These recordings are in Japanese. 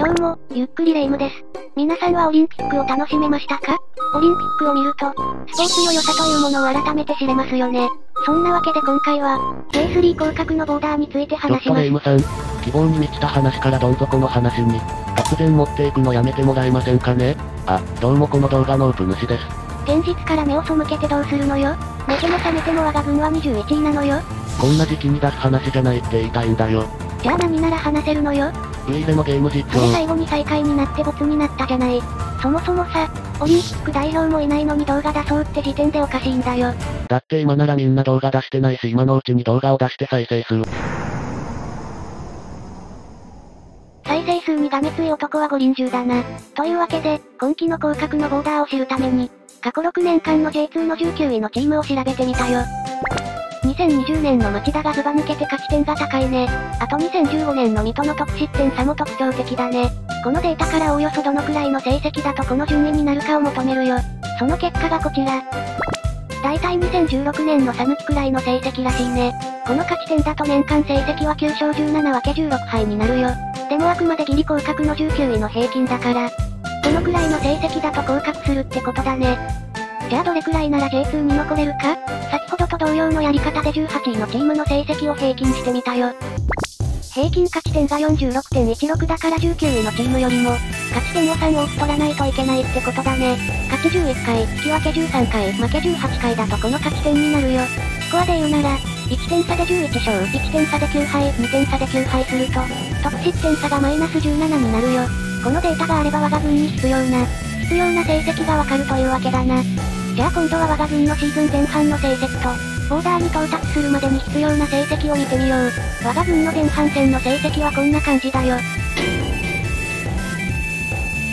どうも、ゆっくりレ夢ムです。皆さんはオリンピックを楽しめましたか？オリンピックを見ると、スポーツの良さというものを改めて知れますよね。そんなわけで今回は、J3 降格のボーダーについてちょっ話しますとレイ。ムさん、希望に満ちた話からどん底の話に、突然持っていくのやめてもらえませんかね？あ、どうもこの動画のオープ主です。現実から目を背けてどうするのよ？寝ても覚めても我が軍は21位なのよこんな時期に出す話じゃないって言いたいんだよ。じゃあ何なら話せるのよウィーでのゲーム実それ況、最後に最下位になってボツになったじゃない。そもそもさ、オリンピック代表もいないのに動画出そうって時点でおかしいんだよ。だって今ならみんな動画出してないし今のうちに動画を出して再生する。再生数にがめつい男は五輪中だな。というわけで、今季の降格のボーダーを知るために、過去6年間の J2 の19位のチームを調べてみたよ。2020年の町田がズバ抜けて勝ち点が高いね。あと2015年の水戸の得失点差も特徴的だね。このデータからおおよそどのくらいの成績だとこの順位になるかを求めるよ。その結果がこちら。だいたい2016年の讃岐くらいの成績らしいね。この勝ち点だと年間成績は9勝17分け16敗になるよ。でもあくまでギリ降格の19位の平均だから。このくらいの成績だと降格するってことだね。じゃあどれくらいなら J2 に残れるか？先ほどと同様のやり方で18位のチームの成績を平均してみたよ。平均勝ち点が46.16だから19位のチームよりも、勝ち点を3多く取らないといけないってことだね。勝ち11回、引き分け13回、負け18回だとこの勝ち点になるよ。スコアで言うなら、1点差で11勝、1点差で9敗、2点差で9敗すると、得失点差がマイナス17になるよ。このデータがあれば我が軍に必要な、必要な成績がわかるというわけだな。じゃあ今度は我が軍のシーズン前半の成績と、ボーダーに到達するまでに必要な成績を見てみよう。我が軍の前半戦の成績はこんな感じだよ。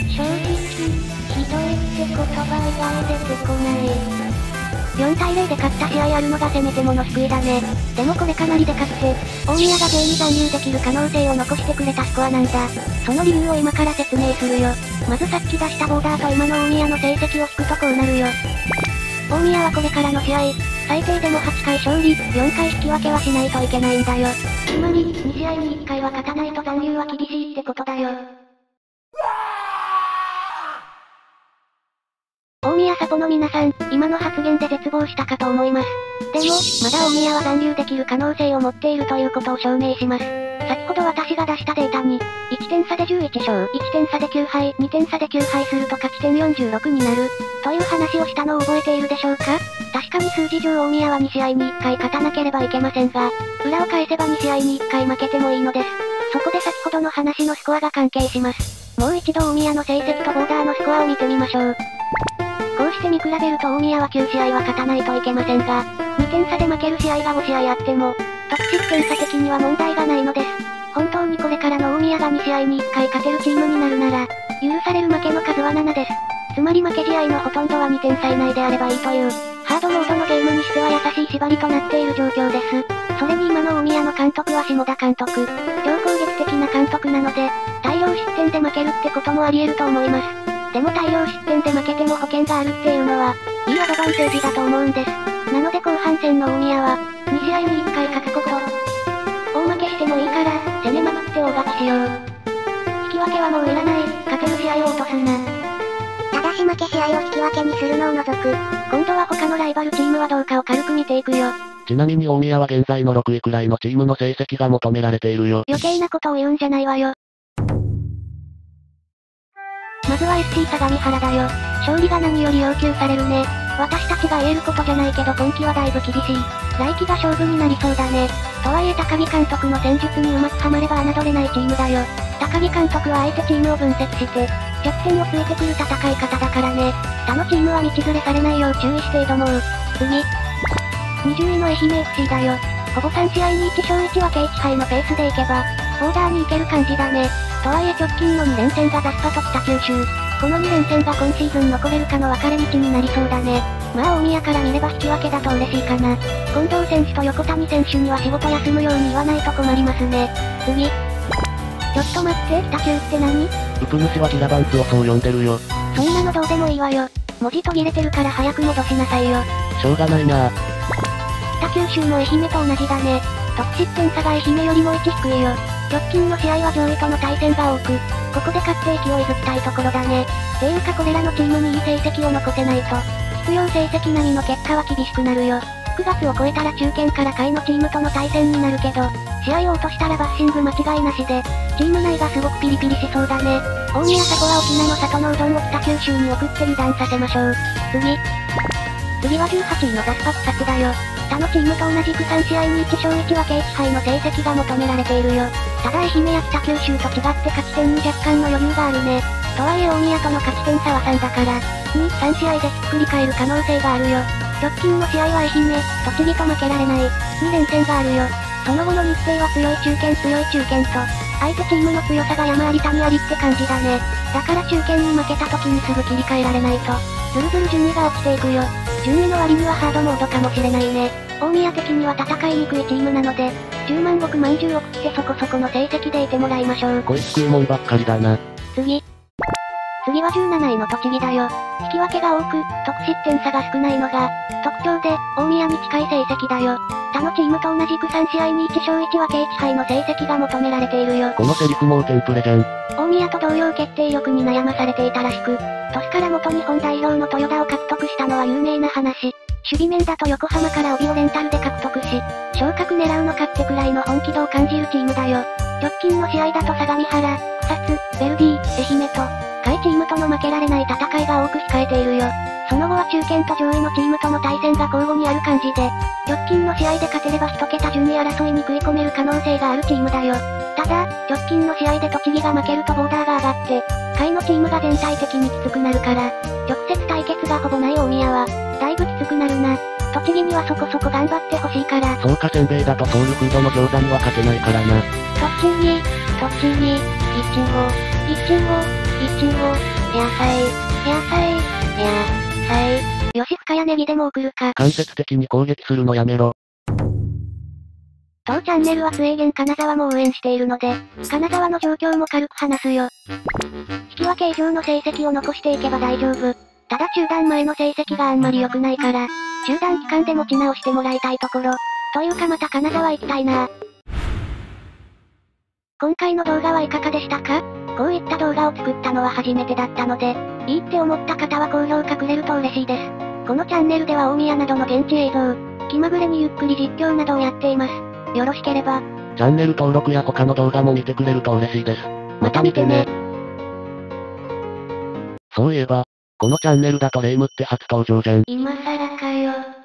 正直、ひどいって言葉以外出てこない。4対0で勝った試合あるのがせめてもの救いだね。でもこれかなりでかくて、大宮が J に残留できる可能性を残してくれたスコアなんだ。その理由を今から説明するよ。まずさっき出したボーダーと今の大宮の成績を引くとこうなるよ。大宮はこれからの試合、最低でも8回勝利、4回引き分けはしないといけないんだよ。つまり、2試合に1回は勝たないと残留は厳しいってことだよ。大宮サポの皆さん、今の発言で絶望したかと思います。でも、まだ大宮は残留できる可能性を持っているということを証明します。先ほど私が出したデータに、1点差で11勝、1点差で9敗、2点差で9敗すると勝ち点46になる、という話をしたのを覚えているでしょうか？確かに数字上大宮は2試合に1回勝たなければいけませんが、裏を返せば2試合に1回負けてもいいのです。そこで先ほどの話のスコアが関係します。もう一度大宮の成績とボーダーのスコアを見てみましょう。こうして見比べると大宮は9試合は勝たないといけませんが、2点差で負ける試合が5試合あっても、得失点差的には問題がないのです。が2試合に1回勝てるチームになるなら、許される負けの数は7です。つまり負け試合のほとんどは2点差以内であればいいという、ハードモードのゲームにしては優しい縛りとなっている状況です。それに今の大宮の監督は下田監督。超攻撃的な監督なので、大量失点で負けるってこともあり得ると思います。でも大量失点で負けても保険があるっていうのは、いいアドバンテージだと思うんです。なので後半戦の大宮は、2試合に1回勝つこと。け試合を引き分けにするのを除く。今度は他のライバルチームはどうかを軽く見ていくよ。ちなみに大宮は現在の6位くらいのチームの成績が求められているよ。余計なことを言うんじゃないわよ。まずは SC 相模原だよ。勝利が何より要求されるね。私たちが言えることじゃないけど今季はだいぶ厳しい。来季が勝負になりそうだね。とはいえ高木監督の戦術にうまくはまれば侮れないチームだよ。高木監督は相手チームを分析して、弱点をついてくる戦い方だからね。他のチームは道連れされないよう注意して挑もう。次。20位の愛媛 FC だよ。ほぼ3試合に1勝1分け1敗のペースでいけば、オーダーに行ける感じだね。とはいえ直近の2連戦がザスパと北九州。この2連戦が今シーズン残れるかの分かれ道になりそうだね。まあ大宮から見れば引き分けだと嬉しいかな。近藤選手と横谷選手には仕事休むように言わないと困りますね。次。ちょっと待って、北九って何？ウプ主はギラバンスをそう呼んでるよ。そんなのどうでもいいわよ。文字途切れてるから早く戻しなさいよ。しょうがないな北九州も愛媛と同じだね。得失点差が愛媛よりも1低いよ。直近の試合は上位との対戦が多く、ここで勝って勢いづきたいところだね。ていうかこれらのチームにいい成績を残せないと、必要成績並みの結果は厳しくなるよ。9月を超えたら中堅から下位のチームとの対戦になるけど、試合を落としたらバッシング間違いなしで、チーム内がすごくピリピリしそうだね。大宮迫は沖縄の里のうどんを北九州に送って油断させましょう。次。次は18位のザスパ草津だよ。他のチームと同じく3試合に1勝1分け1敗の成績が求められているよ。ただ愛媛や北九州と違って勝ち点に若干の余裕があるね。とはいえ大宮との勝ち点差は3だから、2、3試合でひっくり返る可能性があるよ。直近の試合は愛媛、栃木と負けられない、2連戦があるよ。その後の日程は強い中堅強い中堅と、相手チームの強さが山あり谷ありって感じだね。だから中堅に負けた時にすぐ切り替えられないと、ずるずる順位が落ちていくよ。順位の割にはハードモードかもしれないね。大宮的には戦いにくいチームなので、10万石万10億ってそこそこの成績でいてもらいましょう。こいつ食うもんばっかりだな。次。次は17位の栃木だよ。引き分けが多く、得失点差が少ないのが、特徴で、大宮に近い成績だよ。他のチームと同じく3試合に1勝1分け1敗の成績が求められているよ。このセリフもうテンプレじゃん。大宮と同様決定力に悩まされていたらしく、年から元日本代表の豊田を獲得したのは有名な話。守備面だと横浜から帯をレンタルで獲得し、昇格狙うのかってくらいの本気度を感じるチームだよ。直近の試合だと相模原、草津、ベルディ、愛媛と、下位チームとの負けられない戦いが多く控えているよ。その後は中堅と上位のチームとの対戦が交互にある感じで、直近の試合で勝てれば一桁順位争いに食い込める可能性があるチームだよ。ただ、直近の試合で栃木が負けるとボーダーが上がって、下位のチームが全体的にきつくなるから、直接対決がほぼない大宮は、だいぶきつくなるな。栃木にはそこそこ頑張ってほしいから。そうかせんべいだとソウルフードの餃子には勝てないからな。栃木、栃木、いちご、いちご、いちご、野菜、野菜、野菜。よし深谷ネギでも送るか。間接的に攻撃するのやめろ。当チャンネルはスウェーデン金沢も応援しているので、金沢の状況も軽く話すよ。引き分け以上の成績を残していけば大丈夫。ただ中断前の成績があんまり良くないから、中断期間で持ち直してもらいたいところ。というかまた金沢行きたいな今回の動画はいかがでしたか？こういった動画を作ったのは初めてだったので、いいって思った方は高評価くれると嬉しいです。このチャンネルでは大宮などの現地映像、気まぐれにゆっくり実況などをやっています。よろしければ、チャンネル登録や他の動画も見てくれると嬉しいです。また見てね。そういえば、このチャンネルだと霊夢って初登場じゃん。今更かよ。